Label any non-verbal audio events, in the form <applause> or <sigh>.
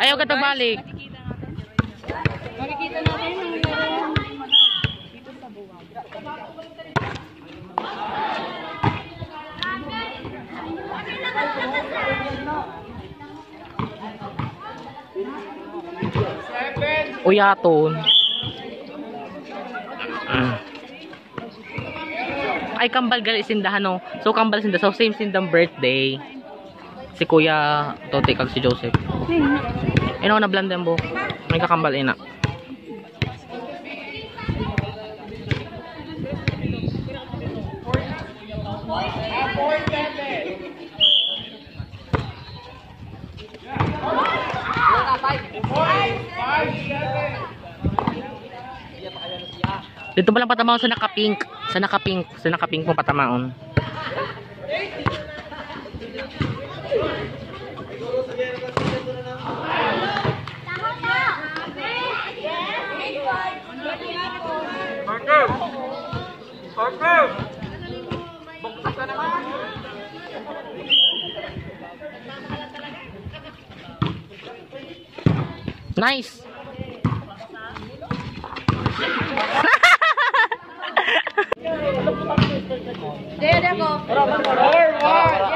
Ayaw ka balik. Uyaton. Ay, kambal gali sindahan no. So, kambal sinda. So, same sindang birthday. Si Kuya Tote kag si Joseph. Ino na blanda mo. May kakambal ina. Dito pa lang patamaon sa naka-pink. Sa naka-pink. Sa naka-pink mo patamaon. Nice. <laughs> <laughs>